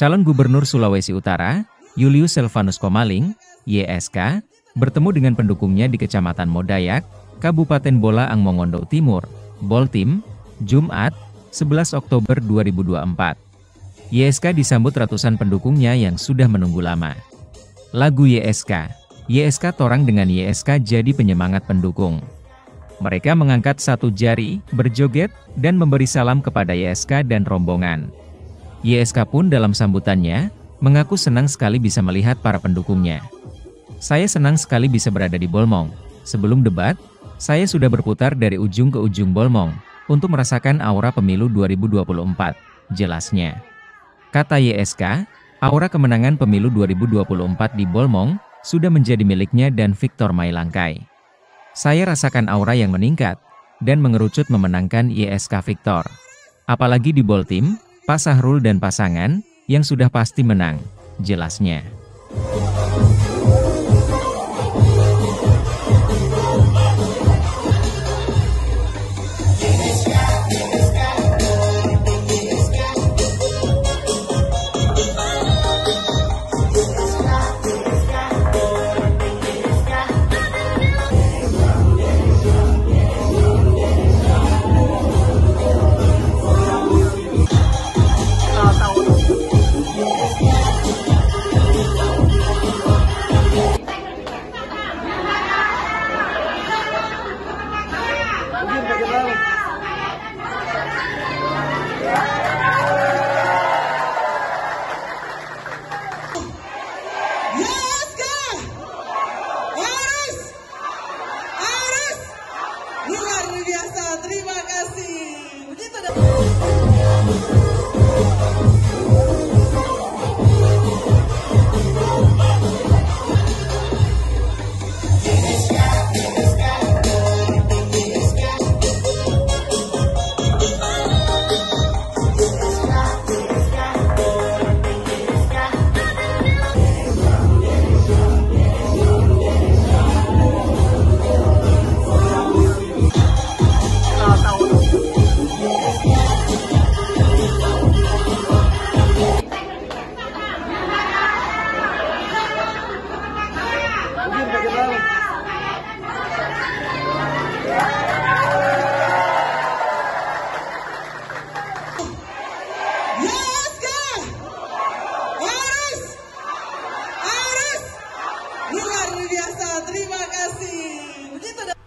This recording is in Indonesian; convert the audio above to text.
Calon Gubernur Sulawesi Utara, Julius Selvanus Komaling, YSK, bertemu dengan pendukungnya di Kecamatan Modayak, Kabupaten Bolaang Mongondo Timur, Boltim, Jumat, 11 Oktober 2024. YSK disambut ratusan pendukungnya yang sudah menunggu lama. Lagu YSK YSK Torang dengan YSK jadi penyemangat pendukung. Mereka mengangkat satu jari, berjoget, dan memberi salam kepada YSK dan rombongan. YSK pun dalam sambutannya, mengaku senang sekali bisa melihat para pendukungnya. Saya senang sekali bisa berada di Bolmong. Sebelum debat, saya sudah berputar dari ujung ke ujung Bolmong, untuk merasakan aura pemilu 2024, jelasnya. Kata YSK, aura kemenangan pemilu 2024 di Bolmong, sudah menjadi miliknya dan Victor Mailangkai. Saya rasakan aura yang meningkat, dan mengerucut memenangkan YSK Victor. Apalagi di Boltim, Pak Sahrul dan pasangan, yang sudah pasti menang, jelasnya. terima kasih.